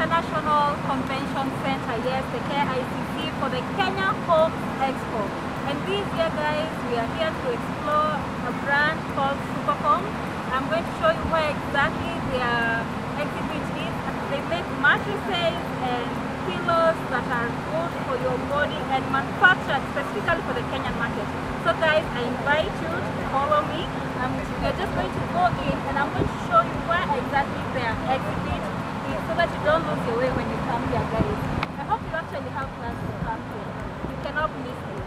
International Convention Center, yes, the KICC, for the Kenya Home Expo. And this year, guys, we are here to explore a brand called Superfoam. I'm going to show you where exactly their exhibit is. They make mattresses and pillows that are good for your body and manufactured specifically for the Kenyan market. So guys, I invite you to follow me. Um, we are just going to go in and I'm going to show you where exactly their exhibit so that you don't lose your way when you come here, guys. I hope you actually have plans to come here. You cannot miss this.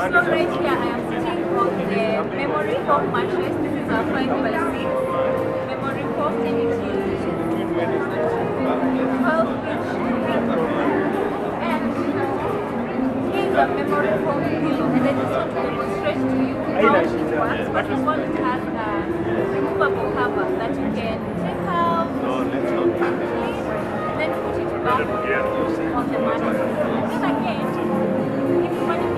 So right here I am sitting on the memory foam mattress. This is a 5 by 6 memory foam and it is 12 inch and uh, here's a memory foam pillow and I just want to demonstrate to you how it works. First of all it has a removable cover that you can take out, clean, then put it back on the mattress. And then again,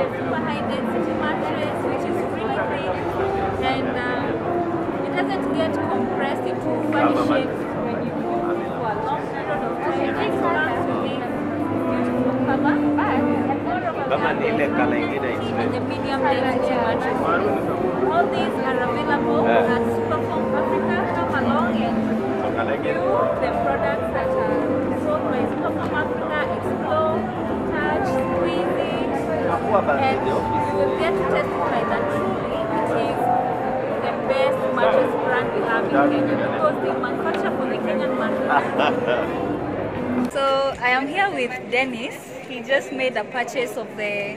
the super high density mattress which is really big and uh, it doesn't get compressed into funny shapes when you use it for a long period of time. It comes with this beautiful cover and more of a kama ni ile kala ingine in the medium density mattress. All these are available Yeah. at Superfoam Africa. Come along and view the products that are sold by Superfoam Africa, explore, touch, and you will get to testify that truly it is the best mattress brand we have in Kenya because they manufacture for the Kenyan market. So I am here with Dennis. He just made a purchase of the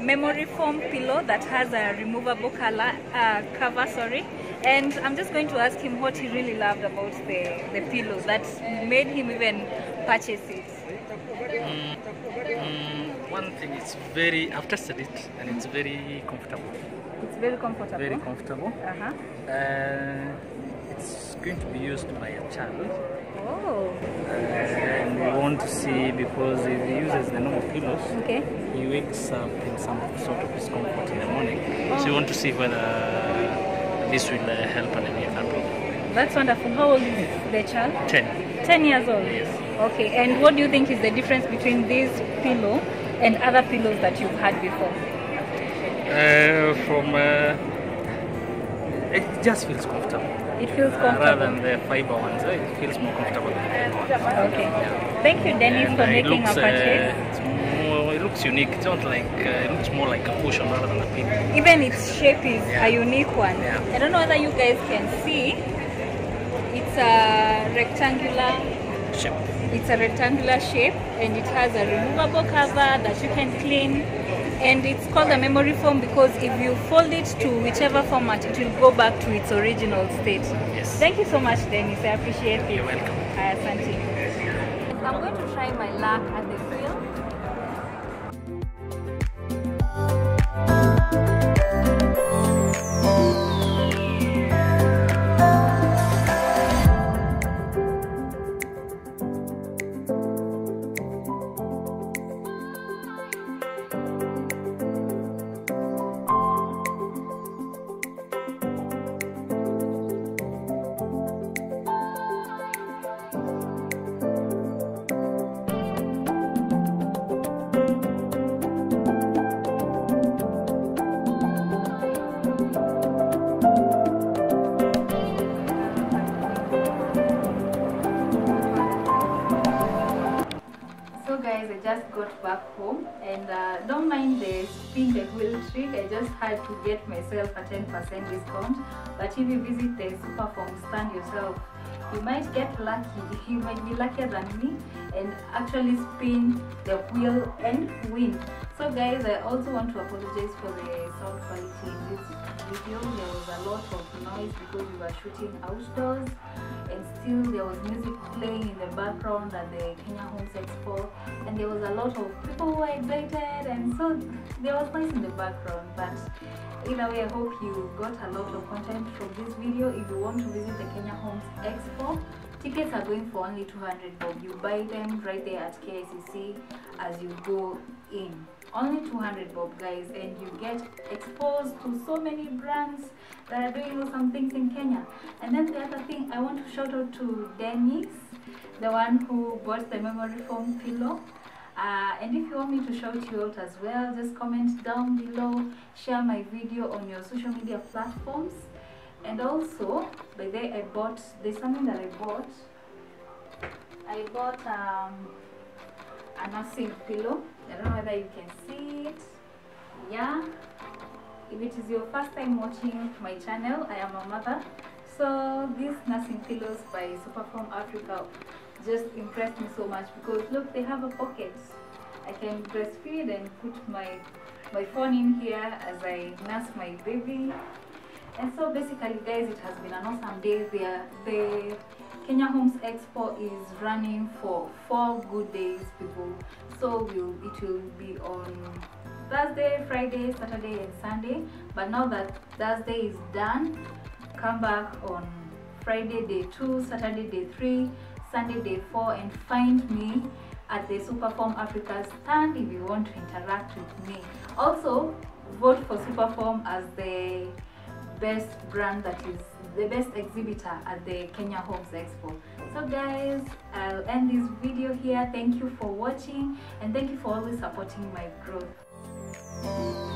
memory foam pillow that has a removable color, uh, cover, sorry. And I'm just going to ask him what he really loved about the, the pillow that made him even purchase it. Mm, one thing is very I've tested it and it's very comfortable. It's very comfortable. Very comfortable. Uh-huh. Uh, it's going to be used by a child. Oh, And we want to see because if he uses the normal pillows, okay. he wakes up in some sort of discomfort in the morning. So we want to see whether this will uh, help alleviate that problem. That's wonderful. How old is the child? 10. 10 years old? Yes. Okay, and what do you think is the difference between this pillow and other pillows that you've had before? Uh, from uh, it just feels comfortable. It feels Uh, rather comfortable. than the fiber ones, uh, it feels more comfortable than the fiber ones. Okay. Thank you, Dennis, And, for uh, making looks, a uh, purchase. it's more, it looks unique. It's not like uh, it looks more like a cushion rather than a pillow. Even its shape is Yeah. a unique one. Yeah. I don't know whether you guys can see. It's a rectangular Shape. It's a rectangular shape and it has a removable cover that you can clean. And it's called a memory foam because if you fold it to whichever format, it will go back to its original state. Yes. Thank you so much, Dennis. I appreciate it. You're welcome. Hi, Asante. I'm going to try my luck back home and uh, don't mind the spin the wheel trick. I just had to get myself a 10% discount. But if you visit the Superfoam stand yourself, you might get lucky. You might be luckier than me and actually spin the wheel and win. So guys, I also want to apologize for the sound quality There was a lot of noise because we were shooting outdoors and still there was music playing in the background at the Kenya Homes Expo and there was a lot of people who were excited and so there was noise in the background. But either way I hope you got a lot of content from this video. If you want to visit the Kenya Homes Expo tickets are going for only 200 bob you buy them right there at KICC as you go in only 200 bob guys and you get exposed to so many brands that are doing awesome things in Kenya. And then the other thing I want to shout out to Dennis the one who bought the memory foam pillow. Uh, and if you want me to shout you out as well just comment down below share my video on your social media platforms. And also by the way I bought there's something that I bought. I bought um, a nursing pillow. I don't know whether you can see it. Yeah. If it is your first time watching my channel, I am a mother. So these nursing pillows by Superfoam Africa just impressed me so much because look, they have a pocket. I can breastfeed and put my my phone in here as I nurse my baby. And so basically guys, it has been an awesome day. The, the Kenya Homes Expo is running for four good days, people. So we'll, it will be on Thursday, Friday, Saturday, and Sunday. But now that Thursday is done, come back on Friday day two, Saturday day three, Sunday day four, and find me at the Superfoam Africa stand if you want to interact with me. Also, vote for Superfoam as the best brand that is the best exhibitor at the Kenya Homes Expo. So guys, I'll end this video here. Thank you for watching and thank you for always supporting my growth.